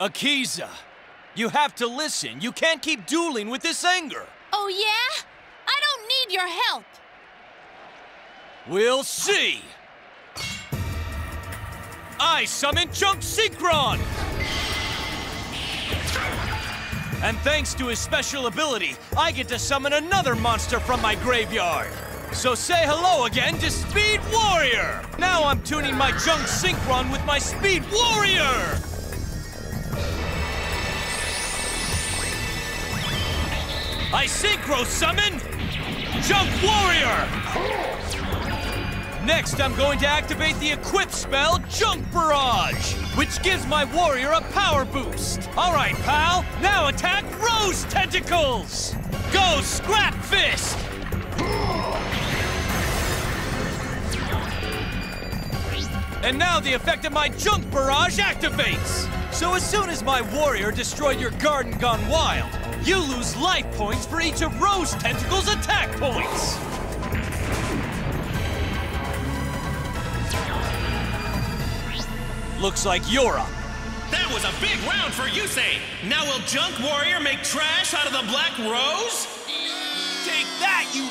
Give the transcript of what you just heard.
Akiza, you have to listen. You can't keep dueling with this anger. Oh, yeah? I don't need your help. We'll see. I summon Junk Synchron! And thanks to his special ability, I get to summon another monster from my graveyard. So say hello again to Speed Warrior! Now I'm tuning my Junk Synchron with my Speed Warrior! I Synchro Summon Junk Warrior! Next, I'm going to activate the equip spell Junk Barrage, which gives my warrior a power boost. All right, pal, now attack Rose Tentacles! Go, Scrap Fist! And now the effect of my Junk Barrage activates! So as soon as my warrior destroyed your garden gone wild, you lose life points for each of Rose Tentacle's attack points! Looks like you're up. That was a big round for Yusei. Now will Junk Warrior make trash out of the Black Rose? Take that, you